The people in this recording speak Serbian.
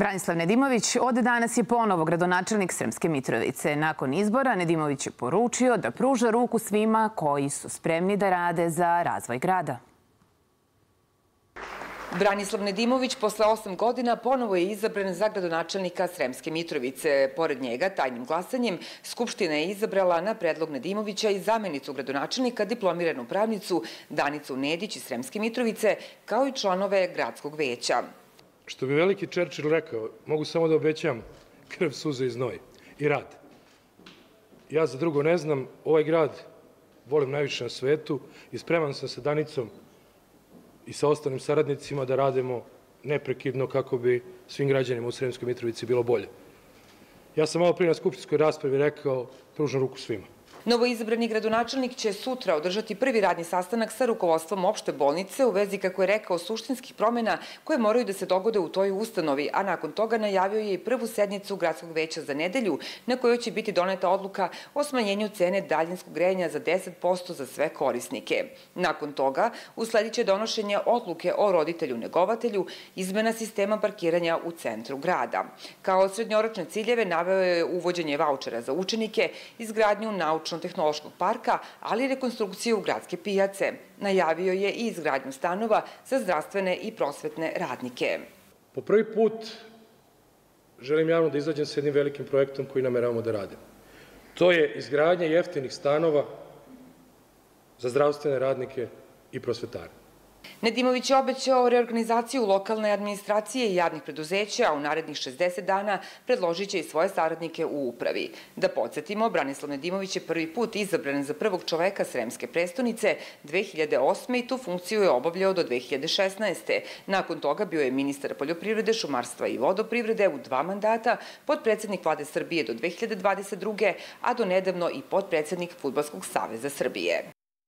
Branislav Nedimović od danas je ponovo gradonačelnik Sremske Mitrovice. Nakon izbora Nedimović je poručio da pruža ruku svima koji su spremni da rade za razvoj grada. Branislav Nedimović posle osam godina ponovo je izabran za gradonačelnika Sremske Mitrovice. Pored njega, tajnim glasanjem, Skupština je izabrala na predlog Nedimovića i zamenicu gradonačelnika, diplomiranu pravnicu Danicu Nedić iz Sremske Mitrovice, kao i članove gradskog veća. Što bi veliki Churchill rekao, mogu samo da obećam krv, suze i znoj i rad. Ja za drugo ne znam, ovaj grad volim najviše na svetu i spreman sam sa Danicom i sa ostalim saradnicima da radimo neprekidno kako bi svim građanima u Sremskoj Mitrovici bilo bolje. Ja sam malo prije na skupštinskoj raspravi rekao pružam ruku svima. Novoizabrani gradonačelnik će sutra održati prvi radni sastanak sa rukovodstvom opšte bolnice u vezi, kako je rekao, suštinskih promena koje moraju da se dogode u toj ustanovi, a nakon toga najavio je i prvu sednicu gradskog veća za nedelju na kojoj će biti doneta odluka o smanjenju cene daljinskog grejanja za 10% za sve korisnike. Nakon toga usledit će donošenje odluke o roditelju-negovatelju, izmena sistema parkiranja u centru grada. Kao srednjoročne ciljeve naveo je uvođenje vaučera za učenike, izgradnju naučnog naučno-tehnološkog parka, ali i rekonstrukciju gradske pijace. Najavio je i izgradnju stanova za zdravstvene i prosvetne radnike. Po prvi put želim javno da izađem sa jednim velikim projektom koji nameravamo da radimo. To je izgradnja jeftinih stanova za zdravstvene radnike i prosvetare. Nedimović je obećao reorganizaciju lokalne administracije i javnih preduzeća, a u narednih 60 dana predložit će i svoje saradnike u upravi. Da podsjetimo, Branislav Nedimović je prvi put izabran za prvog čoveka Sremske prestonice 2008. i tu funkciju je obavljao do 2016. Nakon toga bio je ministar poljoprivrede, šumarstva i vodoprivrede u dva mandata, podpredsednik vlade Srbije do 2022. a do nedavno i podpredsednik Futbolskog saveza Srbije.